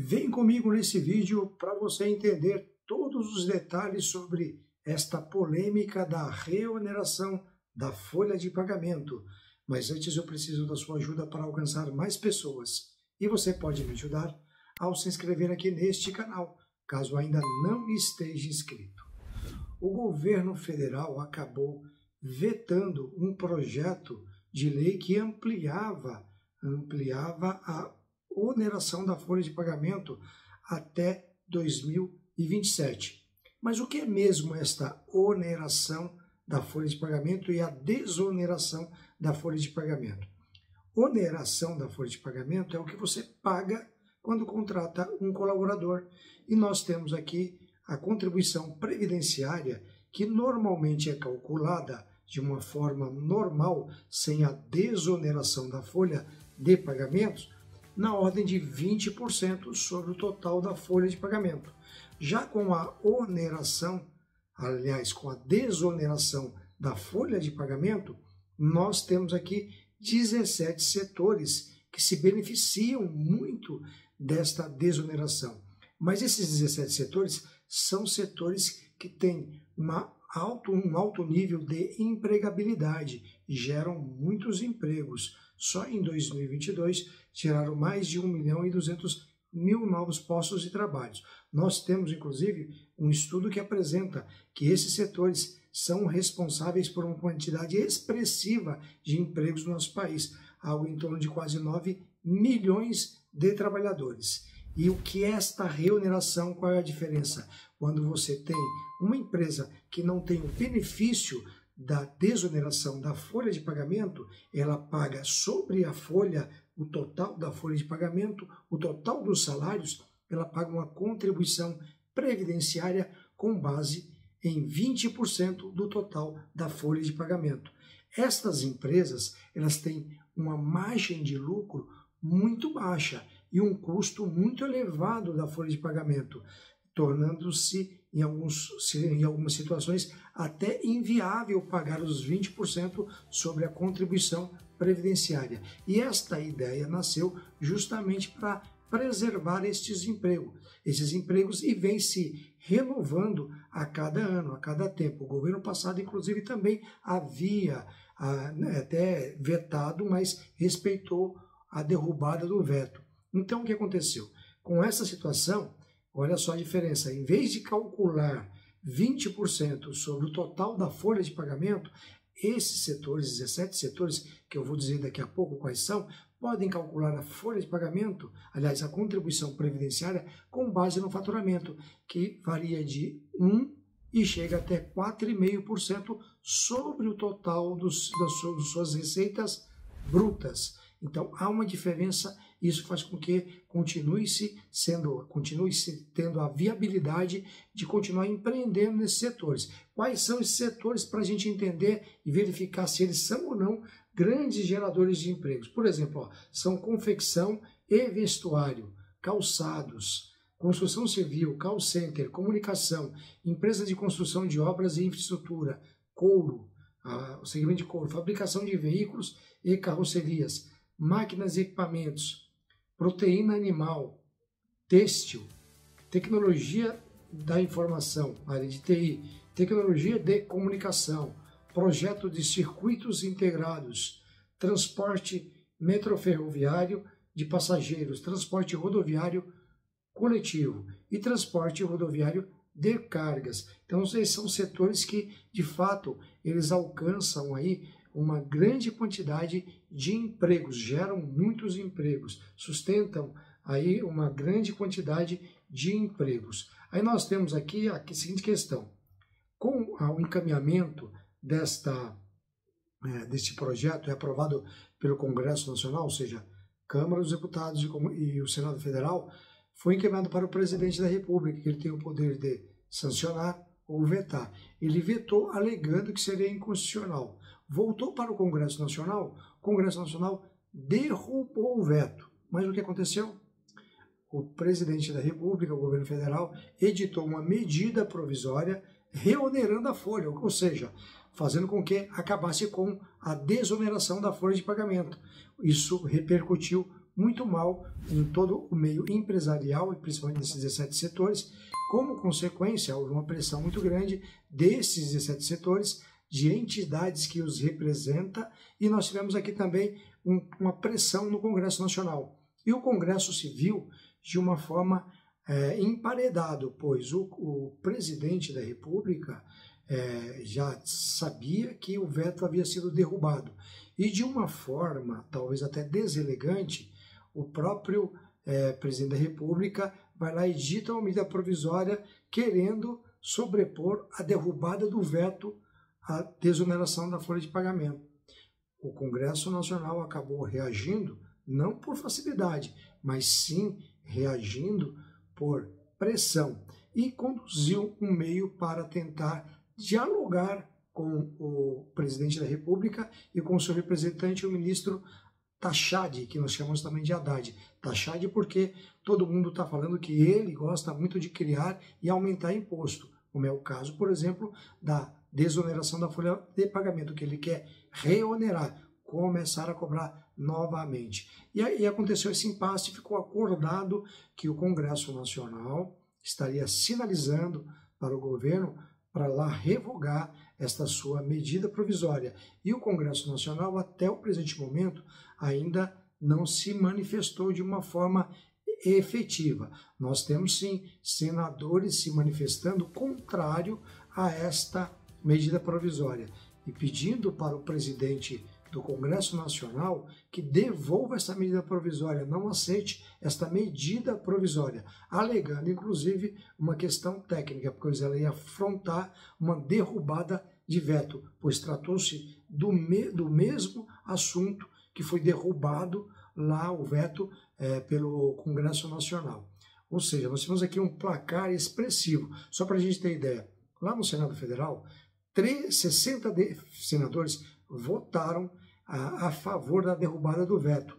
Vem comigo nesse vídeo para você entender todos os detalhes sobre esta polêmica da reoneração da folha de pagamento. Mas antes eu preciso da sua ajuda para alcançar mais pessoas. E você pode me ajudar ao se inscrever aqui neste canal, caso ainda não esteja inscrito. O governo federal acabou vetando um projeto de lei que ampliava, ampliava a oneração da folha de pagamento até 2027. Mas o que é mesmo esta oneração da folha de pagamento e a desoneração da folha de pagamento? Oneração da folha de pagamento é o que você paga quando contrata um colaborador. E nós temos aqui a contribuição previdenciária, que normalmente é calculada de uma forma normal, sem a desoneração da folha de pagamentos, na ordem de 20% sobre o total da folha de pagamento. Já com a oneração, aliás, com a desoneração da folha de pagamento, nós temos aqui 17 setores que se beneficiam muito desta desoneração. Mas esses 17 setores são setores que têm uma alto, um alto nível de empregabilidade e geram muitos empregos. Só em 2022 geraram mais de 1 milhão e 200 mil novos postos de trabalho. Nós temos, inclusive, um estudo que apresenta que esses setores são responsáveis por uma quantidade expressiva de empregos no nosso país, algo em torno de quase 9 milhões de trabalhadores. E o que é esta remuneração? Qual é a diferença? Quando você tem uma empresa que não tem o benefício da desoneração da folha de pagamento, ela paga sobre a folha, o total da folha de pagamento, o total dos salários, ela paga uma contribuição previdenciária com base em 20% do total da folha de pagamento. Estas empresas, elas têm uma margem de lucro muito baixa e um custo muito elevado da folha de pagamento, tornando-se em, alguns, em algumas situações até inviável pagar os 20% sobre a contribuição previdenciária. E esta ideia nasceu justamente para preservar estes empregos, esses empregos e vem se renovando a cada ano, a cada tempo. O governo passado, inclusive, também havia ah, né, até vetado, mas respeitou a derrubada do veto. Então, o que aconteceu? Com essa situação, olha só a diferença. Em vez de calcular 20% sobre o total da folha de pagamento, esses setores, 17 setores, que eu vou dizer daqui a pouco quais são, podem calcular a folha de pagamento, aliás, a contribuição previdenciária, com base no faturamento, que varia de 1 e chega até 4,5% sobre o total dos, das suas receitas brutas. Então há uma diferença, isso faz com que continue-se sendo, continue-se tendo a viabilidade de continuar empreendendo nesses setores. Quais são esses setores para a gente entender e verificar se eles são ou não grandes geradores de empregos? Por exemplo, ó, são confecção e vestuário, calçados, construção civil, call center, comunicação, empresas de construção de obras e infraestrutura, couro, o segmento de couro, fabricação de veículos e carrocerias, máquinas e equipamentos, proteína animal, têxtil, tecnologia da informação, área de TI, tecnologia de comunicação, projeto de circuitos integrados, transporte metroferroviário de passageiros, transporte rodoviário coletivo e transporte rodoviário de cargas. Então, esses são setores que, de fato, eles alcançam aí uma grande quantidade de empregos, geram muitos empregos, sustentam aí uma grande quantidade de empregos. Aí nós temos aqui a seguinte questão: com o encaminhamento desta é, deste projeto é aprovado pelo Congresso Nacional, ou seja, Câmara dos Deputados e o Senado Federal, foi encaminhado para o presidente da República, que ele tem o poder de sancionar ou vetar. Ele vetou alegando que seria inconstitucional voltou para o Congresso Nacional, o Congresso Nacional derrubou o veto. Mas o que aconteceu? O presidente da República, o governo federal, editou uma medida provisória reonerando a folha, ou seja, fazendo com que acabasse com a desoneração da folha de pagamento. Isso repercutiu muito mal em todo o meio empresarial e principalmente nesses 17 setores. Como consequência, houve uma pressão muito grande desses 17 setores, de entidades que os representa, e nós tivemos aqui também um, uma pressão no Congresso Nacional. E o Congresso viu de uma forma é, emparedado, pois o, o, presidente da República é, já sabia que o veto havia sido derrubado. E de uma forma, talvez até deselegante, o próprio é, presidente da República vai lá e dita uma medida provisória querendo sobrepor a derrubada do veto à desoneração da folha de pagamento. O Congresso Nacional acabou reagindo não por facilidade, mas sim reagindo por pressão e conduziu um meio para tentar dialogar com o presidente da República e com seu representante, o ministro Tachad, que nós chamamos também de Haddad. Tachad porque todo mundo está falando que ele gosta muito de criar e aumentar imposto, como é o caso, por exemplo, da desoneração da folha de pagamento, que ele quer reonerar, começar a cobrar novamente. E aí aconteceu esse impasse, ficou acordado que o Congresso Nacional estaria sinalizando para o governo para lá revogar esta sua medida provisória. E o Congresso Nacional, até o presente momento, ainda não se manifestou de uma forma efetiva. Nós temos sim senadores se manifestando contrário a esta medida provisória e pedindo para o presidente do Congresso Nacional que devolva essa medida provisória, não aceite esta medida provisória, alegando inclusive uma questão técnica, pois ela ia afrontar uma derrubada de veto, pois tratou-se do, me, do mesmo assunto que foi derrubado lá o veto é, pelo Congresso Nacional. Ou seja, nós temos aqui um placar expressivo. Só para a gente ter ideia, lá no Senado Federal, 60 senadores votaram a, a favor da derrubada do veto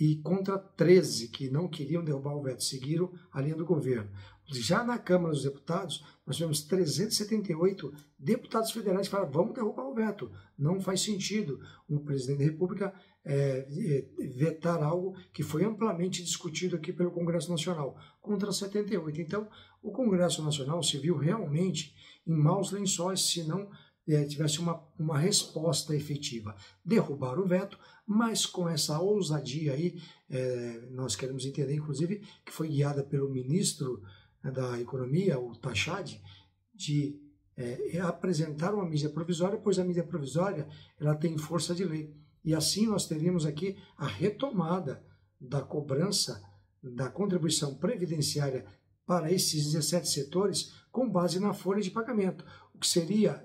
e contra 13 que não queriam derrubar o veto, seguiram a linha do governo. Já na Câmara dos Deputados, nós tivemos 378 deputados federais que falaram: vamos derrubar o veto. Não faz sentido um presidente da República é, é, vetar algo que foi amplamente discutido aqui pelo Congresso Nacional, contra 78. Então, o Congresso Nacional se viu realmente em maus lençóis, se não é, tivesse uma, uma resposta efetiva. Derrubar o veto, mas com essa ousadia aí, é, nós queremos entender, inclusive, que foi guiada pelo ministro né, da Economia, o Tachad, de é, apresentar uma mídia provisória, pois a mídia provisória ela tem força de lei. E assim nós teríamos aqui a retomada da cobrança da contribuição previdenciária para esses 17 setores com base na folha de pagamento que seria,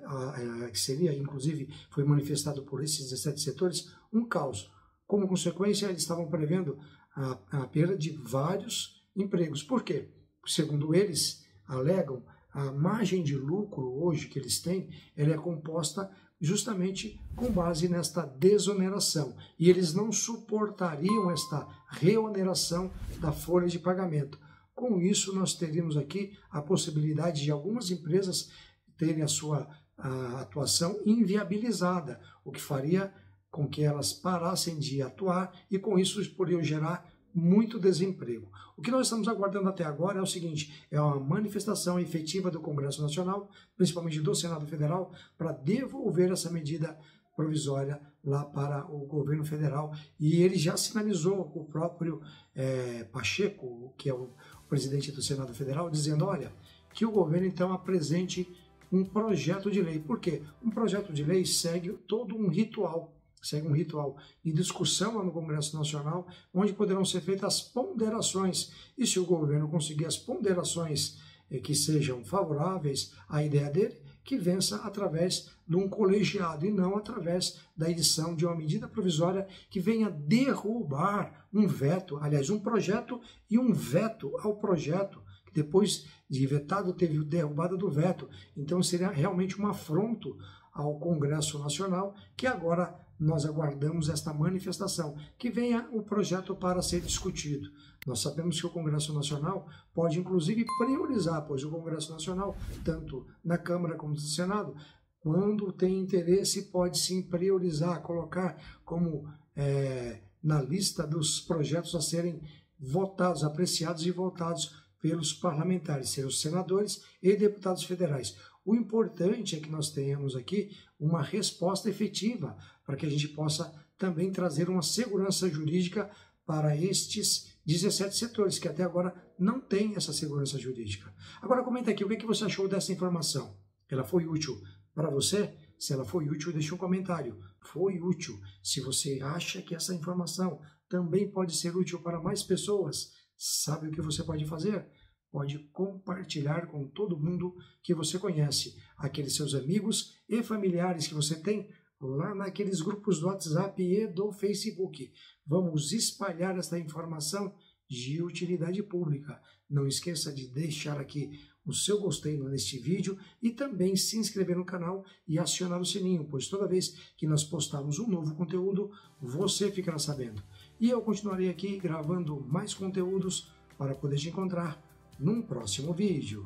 que seria inclusive, foi manifestado por esses 17 setores, um caos. Como consequência, eles estavam prevendo a, a perda de vários empregos. Por quê? Segundo eles, alegam, a margem de lucro hoje que eles têm, ela é composta justamente com base nesta desoneração. E eles não suportariam esta reoneração da folha de pagamento. Com isso, nós teríamos aqui a possibilidade de algumas empresas terem a sua a atuação inviabilizada, o que faria com que elas parassem de atuar e com isso poderiam gerar muito desemprego. O que nós estamos aguardando até agora é o seguinte: é uma manifestação efetiva do Congresso Nacional, principalmente do Senado Federal, para devolver essa medida provisória lá para o governo federal. E ele já sinalizou o próprio é, Pacheco, que é o presidente do Senado Federal, dizendo: olha, que o governo então apresente um projeto de lei. Por quê? Um projeto de lei segue todo um ritual, segue um ritual de discussão lá no Congresso Nacional, onde poderão ser feitas as ponderações. E se o governo conseguir as ponderações eh, que sejam favoráveis à ideia dele, que vença através de um colegiado e não através da edição de uma medida provisória que venha derrubar um veto, aliás, um projeto e um veto ao projeto depois de vetado, teve derrubada do veto. Então seria realmente um afronto ao Congresso Nacional, que agora nós aguardamos esta manifestação, que venha o projeto para ser discutido. Nós sabemos que o Congresso Nacional pode, inclusive, priorizar, pois o Congresso Nacional, tanto na Câmara como no Senado, quando tem interesse, pode sim priorizar, colocar como é, na lista dos projetos a serem votados, apreciados e votados pelos parlamentares, serão senadores e deputados federais. O importante é que nós tenhamos aqui uma resposta efetiva para que a gente possa também trazer uma segurança jurídica para estes 17 setores que até agora não têm essa segurança jurídica. Agora comenta aqui o que, é que você achou dessa informação. Ela foi útil para você? Se ela foi útil, deixe um comentário. Foi útil. Se você acha que essa informação também pode ser útil para mais pessoas, sabe o que você pode fazer? Pode compartilhar com todo mundo que você conhece, aqueles seus amigos e familiares que você tem lá naqueles grupos do WhatsApp e do Facebook. Vamos espalhar esta informação de utilidade pública. Não esqueça de deixar aqui o seu gostei neste vídeo e também se inscrever no canal e acionar o sininho, pois toda vez que nós postarmos um novo conteúdo, você ficará sabendo. E eu continuarei aqui gravando mais conteúdos para poder te encontrar num próximo vídeo.